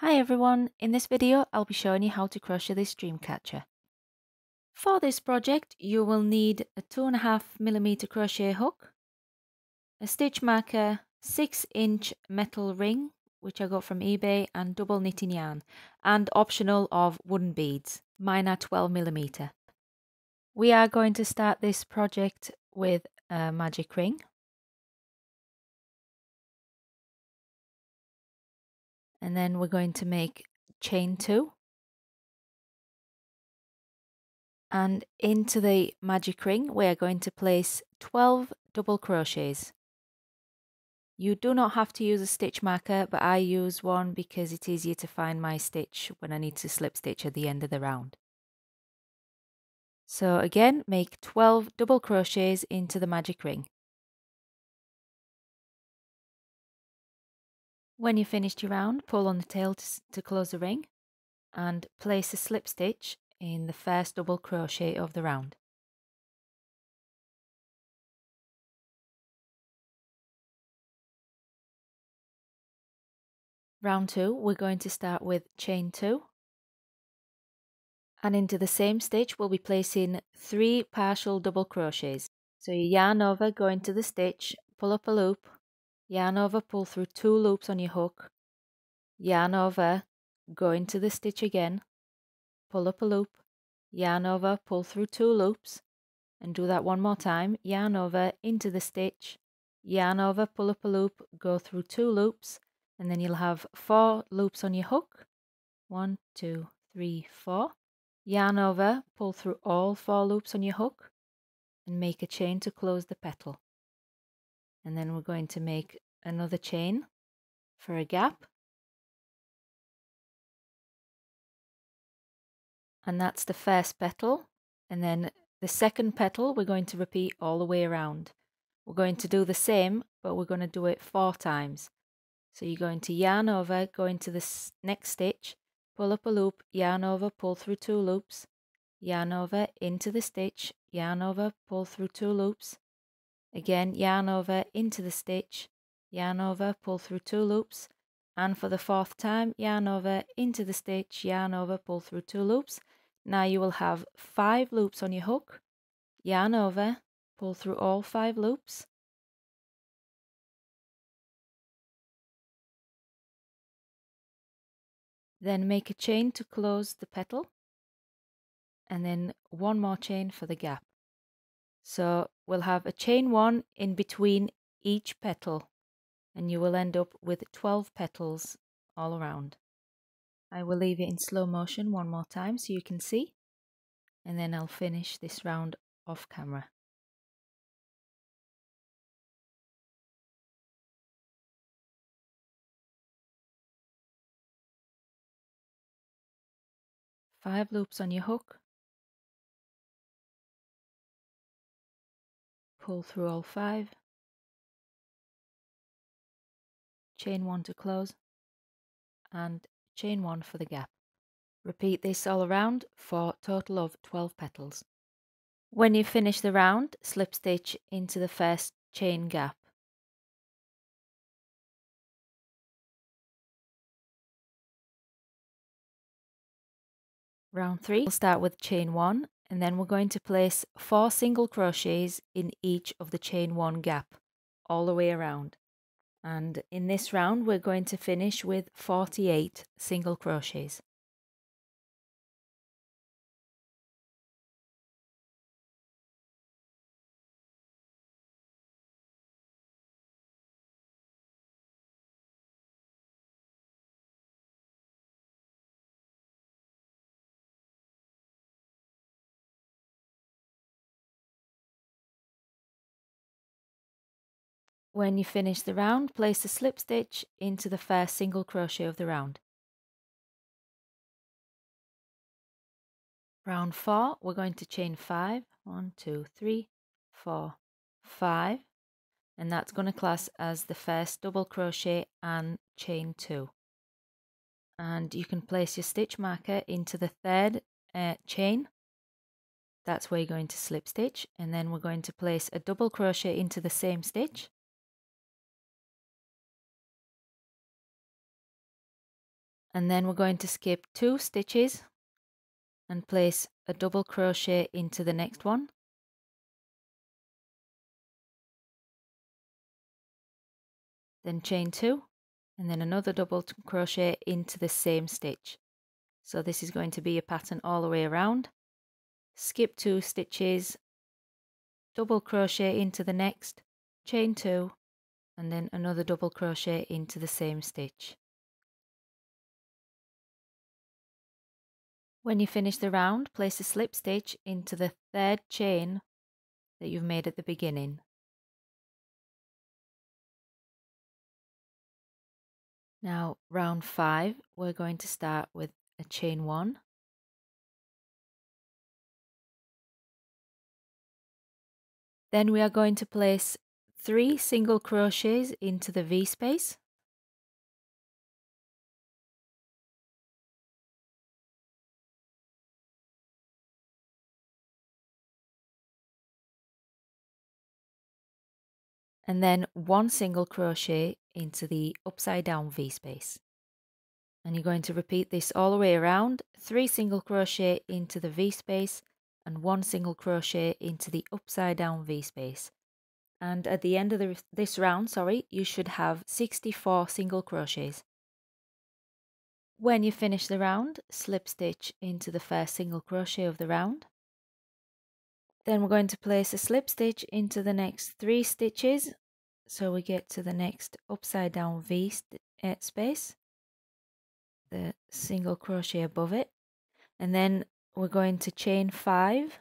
Hi everyone, in this video I'll be showing you how to crochet this dream catcher. For this project you will need a 2.5mm crochet hook, a stitch marker, 6 inch metal ring which I got from eBay and double knitting yarn and optional of wooden beads, mine are 12mm. We are going to start this project with a magic ring and then we're going to make chain two. And into the magic ring we are going to place 12 double crochets. You do not have to use a stitch marker but I use one because it's easier to find my stitch when I need to slip stitch at the end of the round. So again make 12 double crochets into the magic ring When you've finished your round, pull on the tail to, to close the ring and place a slip stitch in the first double crochet of the round. Round 2, we're going to start with chain 2 and into the same stitch we'll be placing 3 partial double crochets. So you yarn over, go into the stitch, pull up a loop, yarn over pull through two loops on your hook yarn over go into the stitch again pull up a loop yarn over pull through two loops and do that one more time yarn over into the stitch yarn over pull up a loop go through two loops and then you'll have four loops on your hook. One two three four. Yarn over pull through all four loops on your hook and make a chain to close the petal and then we're going to make another chain for a gap. And that's the first petal. And then the second petal we're going to repeat all the way around. We're going to do the same but we're going to do it four times. So you're going to yarn over go into the next stitch pull up a loop yarn over pull through two loops. Yarn over into the stitch yarn over pull through two loops Again, yarn over into the stitch, yarn over, pull through two loops, and for the fourth time, yarn over into the stitch, yarn over, pull through two loops. Now you will have five loops on your hook, yarn over, pull through all five loops, then make a chain to close the petal and then one more chain for the gap. So we'll have a chain one in between each petal and you will end up with 12 petals all around. I will leave it in slow motion one more time so you can see and then I'll finish this round off camera. Five loops on your hook pull through all five, chain one to close, and chain one for the gap. Repeat this all around for total of 12 petals. When you finish the round, slip stitch into the first chain gap. Round 3, we'll start with chain 1 and then we're going to place four single crochets in each of the chain one gap all the way around. And in this round we're going to finish with 48 single crochets When you finish the round, place a slip stitch into the first single crochet of the round. Round 4, we're going to chain 5. 1, 2, 3, 4, 5. And that's going to class as the first double crochet and chain 2. And you can place your stitch marker into the third uh, chain. That's where you're going to slip stitch. And then we're going to place a double crochet into the same stitch and then we're going to skip two stitches and place a double crochet into the next one. Then chain two and then another double crochet into the same stitch. So this is going to be a pattern all the way around. Skip two stitches double crochet into the next chain two and then another double crochet into the same stitch When you finish the round, place a slip stitch into the third chain that you've made at the beginning. Now, round five, we're going to start with a chain one. Then we are going to place three single crochets into the V space. And then one single crochet into the upside down V space. And you're going to repeat this all the way around, three single crochet into the V space and one single crochet into the upside down V space. And at the end of the, this round, sorry, you should have 64 single crochets. When you finish the round, slip stitch into the first single crochet of the round then we're going to place a slip stitch into the next three stitches. So we get to the next upside down V uh, space, the single crochet above it. And then we're going to chain five.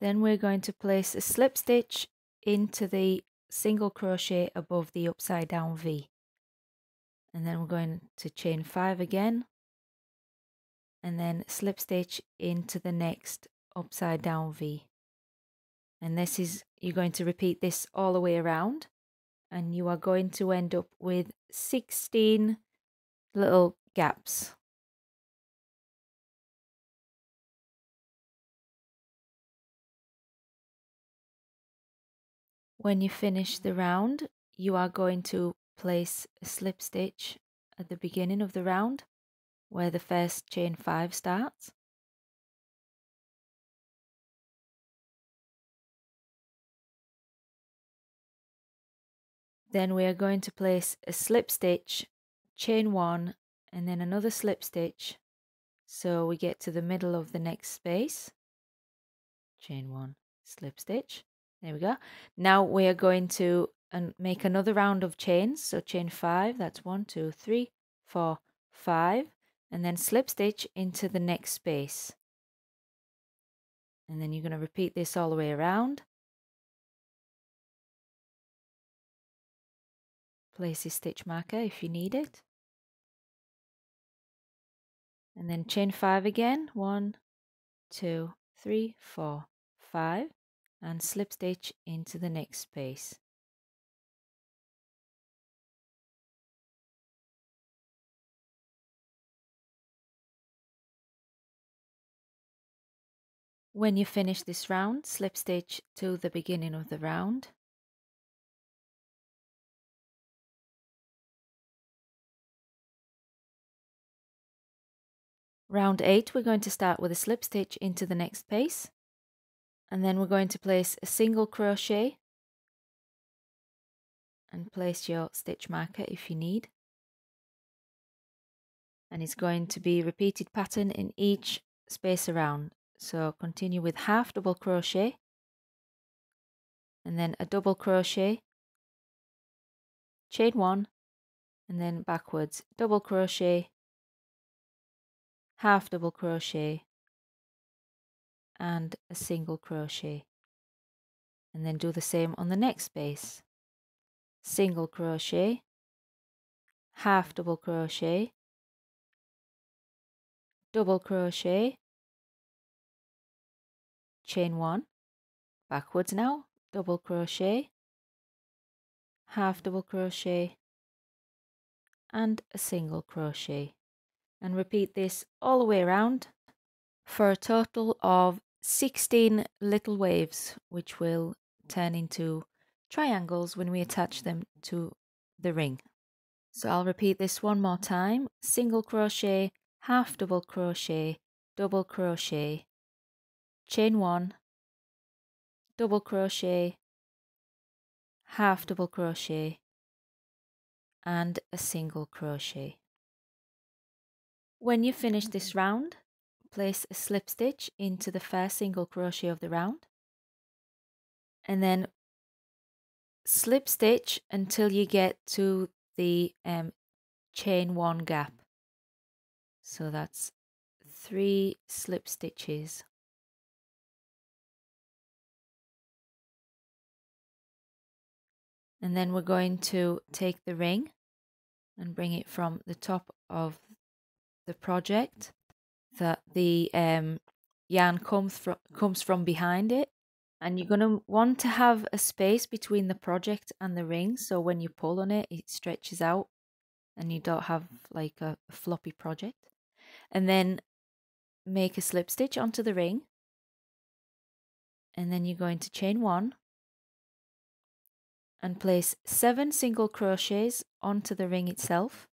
Then we're going to place a slip stitch into the single crochet above the upside down V and then we're going to chain five again and then slip stitch into the next upside down V. And this is you're going to repeat this all the way around and you are going to end up with 16 little gaps. When you finish the round you are going to place a slip stitch at the beginning of the round where the first chain 5 starts. Then we are going to place a slip stitch, chain 1 and then another slip stitch so we get to the middle of the next space. Chain 1, slip stitch. There we go. Now we are going to and make another round of chains. So chain five, that's one, two, three, four, five, and then slip stitch into the next space. And then you're going to repeat this all the way around. Place your stitch marker if you need it. And then chain five again. One, two, three, four, five. And slip stitch into the next space. When you finish this round, slip stitch to the beginning of the round. Round 8 we're going to start with a slip stitch into the next space and then we're going to place a single crochet and place your stitch marker if you need and it's going to be repeated pattern in each space around so continue with half double crochet. And then a double crochet. Chain one. And then backwards double crochet. Half double crochet. And a single crochet. And then do the same on the next space. Single crochet. Half double crochet. Double crochet chain one backwards now double crochet half double crochet and a single crochet and repeat this all the way around for a total of 16 little waves which will turn into triangles when we attach them to the ring. So I'll repeat this one more time. Single crochet, half double crochet, double crochet, chain one, double crochet, half double crochet, and a single crochet. When you finish this round, place a slip stitch into the first single crochet of the round and then slip stitch until you get to the um, chain one gap. So that's three slip stitches. And then we're going to take the ring and bring it from the top of the project that the um, yarn comes from comes from behind it. And you're going to want to have a space between the project and the ring so when you pull on it it stretches out and you don't have like a, a floppy project. And then make a slip stitch onto the ring. And then you're going to chain one and place seven single crochets onto the ring itself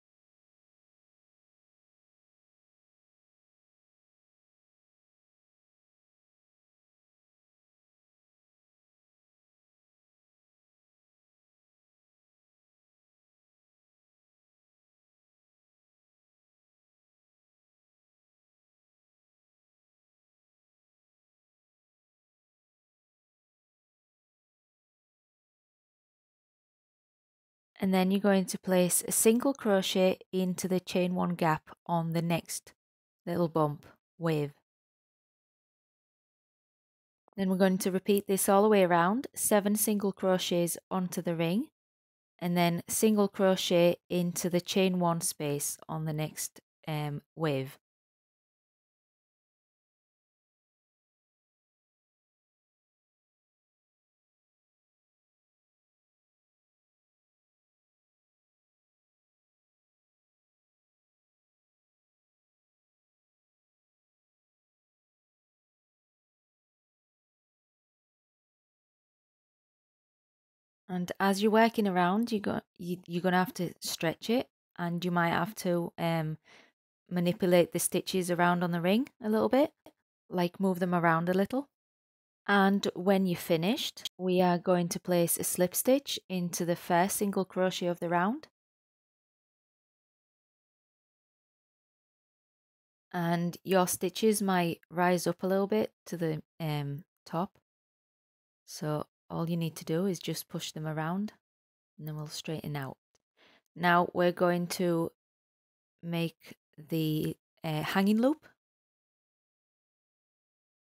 and then you're going to place a single crochet into the chain one gap on the next little bump wave. Then we're going to repeat this all the way around, seven single crochets onto the ring and then single crochet into the chain one space on the next um, wave. And as you're working around, you go, you, you're going to have to stretch it and you might have to um, manipulate the stitches around on the ring a little bit, like move them around a little. And when you're finished, we are going to place a slip stitch into the first single crochet of the round. And your stitches might rise up a little bit to the um, top. So all you need to do is just push them around and then we'll straighten out. Now we're going to make the uh, hanging loop.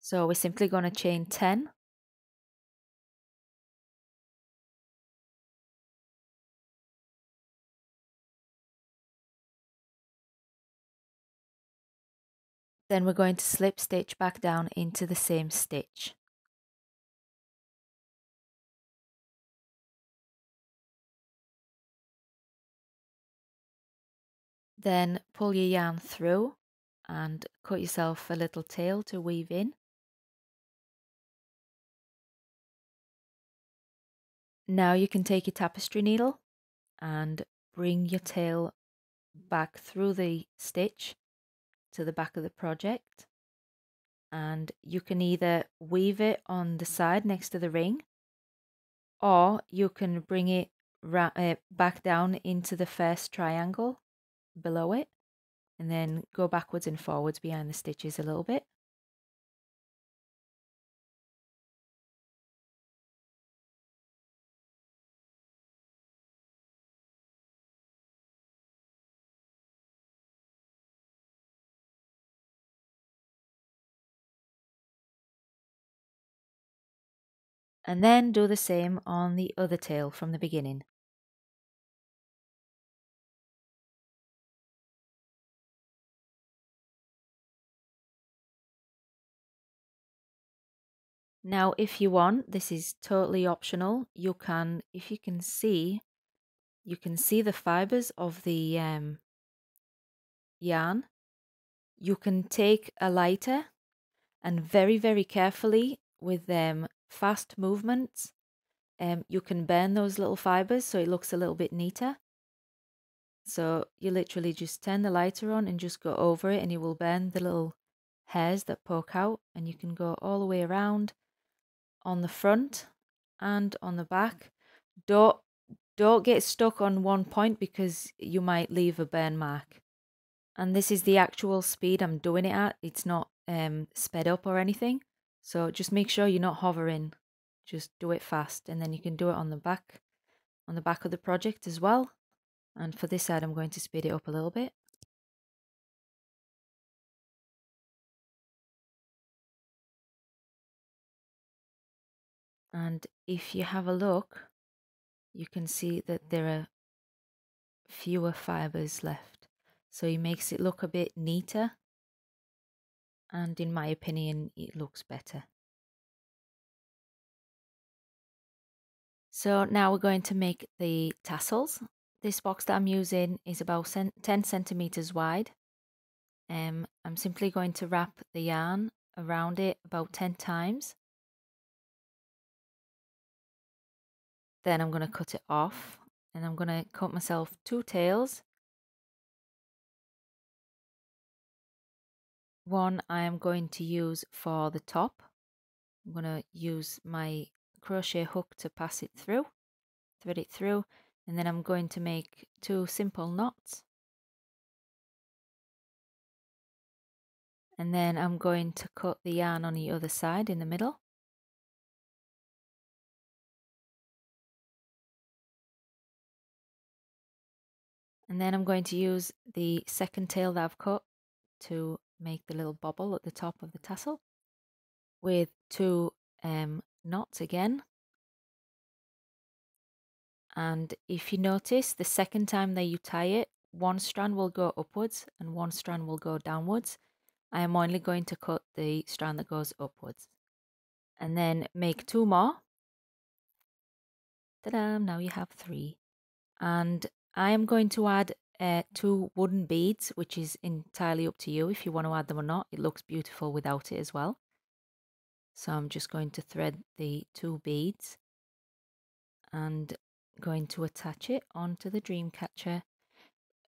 So we're simply going to chain 10 Then we're going to slip stitch back down into the same stitch. Then pull your yarn through and cut yourself a little tail to weave in. Now you can take your tapestry needle and bring your tail back through the stitch to the back of the project and you can either weave it on the side next to the ring or you can bring it uh, back down into the first triangle below it and then go backwards and forwards behind the stitches a little bit. And then do the same on the other tail from the beginning. Now, if you want, this is totally optional. You can, if you can see, you can see the fibers of the um, yarn. You can take a lighter and very, very carefully with them um, fast movements, um, you can burn those little fibers so it looks a little bit neater. So you literally just turn the lighter on and just go over it and it will burn the little hairs that poke out and you can go all the way around on the front and on the back. Don't don't get stuck on one point because you might leave a burn mark. And this is the actual speed I'm doing it at. It's not um, sped up or anything. So just make sure you're not hovering. Just do it fast and then you can do it on the back on the back of the project as well. And for this side I'm going to speed it up a little bit. And if you have a look, you can see that there are fewer fibers left. So it makes it look a bit neater. And in my opinion, it looks better. So now we're going to make the tassels. This box that I'm using is about 10 centimeters wide. Um, I'm simply going to wrap the yarn around it about 10 times. Then I'm going to cut it off and I'm going to cut myself two tails. One I am going to use for the top. I'm going to use my crochet hook to pass it through, thread it through, and then I'm going to make two simple knots. And then I'm going to cut the yarn on the other side in the middle. And then I'm going to use the second tail that I've cut to make the little bobble at the top of the tassel with two um, knots again. And if you notice, the second time that you tie it, one strand will go upwards and one strand will go downwards. I am only going to cut the strand that goes upwards. And then make two more. Ta-da! Now you have three. And I am going to add uh, two wooden beads, which is entirely up to you if you want to add them or not. It looks beautiful without it as well. So I'm just going to thread the two beads and going to attach it onto the dream catcher.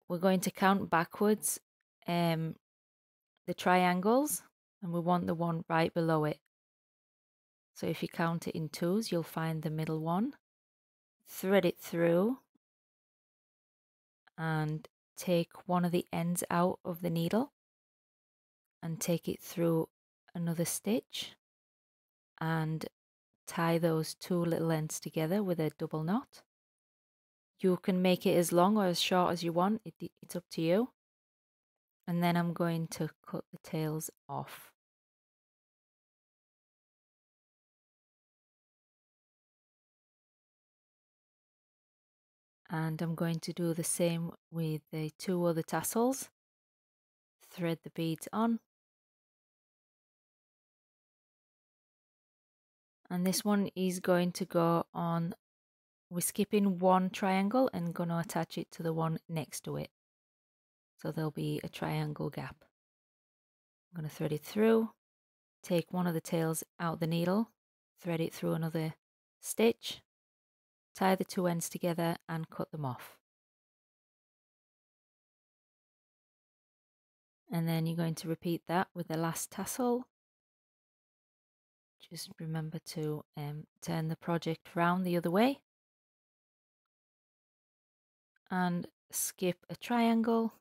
We're going to count backwards um, the triangles and we want the one right below it. So if you count it in twos, you'll find the middle one. Thread it through and take one of the ends out of the needle and take it through another stitch and tie those two little ends together with a double knot. You can make it as long or as short as you want, it, it's up to you. And then I'm going to cut the tails off. And I'm going to do the same with the two other tassels. Thread the beads on. And this one is going to go on we're skipping one triangle and going to attach it to the one next to it. So there'll be a triangle gap. I'm going to thread it through take one of the tails out the needle thread it through another stitch tie the two ends together and cut them off. And then you're going to repeat that with the last tassel. Just remember to um, turn the project round the other way and skip a triangle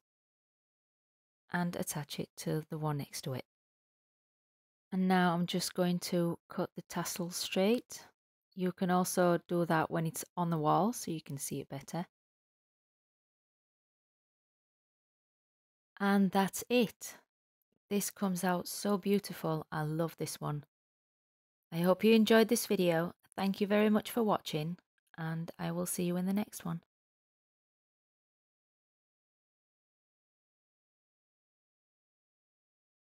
and attach it to the one next to it. And now I'm just going to cut the tassel straight you can also do that when it's on the wall so you can see it better. And that's it. This comes out so beautiful. I love this one. I hope you enjoyed this video. Thank you very much for watching and I will see you in the next one.